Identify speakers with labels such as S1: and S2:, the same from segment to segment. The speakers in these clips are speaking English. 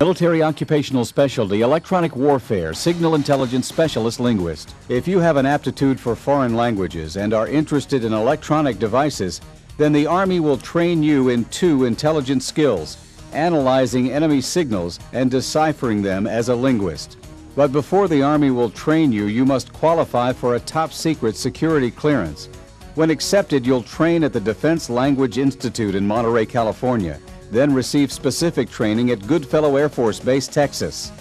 S1: Military Occupational Specialty Electronic Warfare Signal Intelligence Specialist Linguist. If you have an aptitude for foreign languages and are interested in electronic devices, then the Army will train you in two intelligence skills analyzing enemy signals and deciphering them as a linguist. But before the Army will train you, you must qualify for a top secret security clearance. When accepted, you'll train at the Defense Language Institute in Monterey, California then receive specific training at Goodfellow Air Force Base, Texas.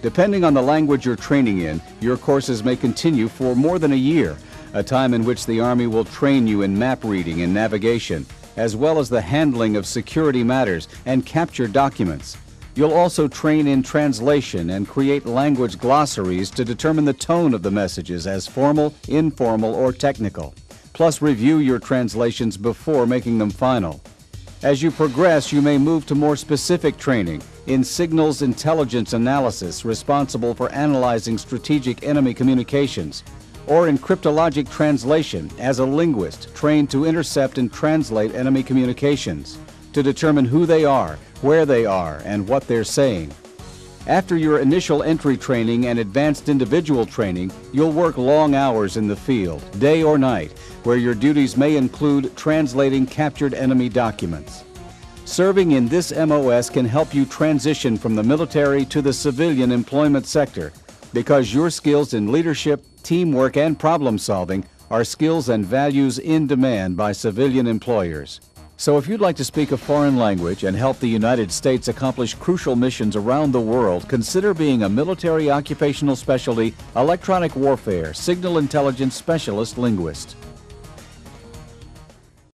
S1: Depending on the language you're training in, your courses may continue for more than a year, a time in which the Army will train you in map reading and navigation, as well as the handling of security matters and capture documents. You'll also train in translation and create language glossaries to determine the tone of the messages as formal, informal, or technical. Plus, review your translations before making them final. As you progress, you may move to more specific training in signals intelligence analysis responsible for analyzing strategic enemy communications, or in cryptologic translation as a linguist trained to intercept and translate enemy communications, to determine who they are, where they are, and what they're saying. After your initial entry training and advanced individual training, you'll work long hours in the field, day or night, where your duties may include translating captured enemy documents. Serving in this MOS can help you transition from the military to the civilian employment sector because your skills in leadership, teamwork, and problem solving are skills and values in demand by civilian employers. So if you'd like to speak a foreign language and help the United States accomplish crucial missions around the world, consider being a military occupational specialty, electronic warfare, signal intelligence specialist linguist.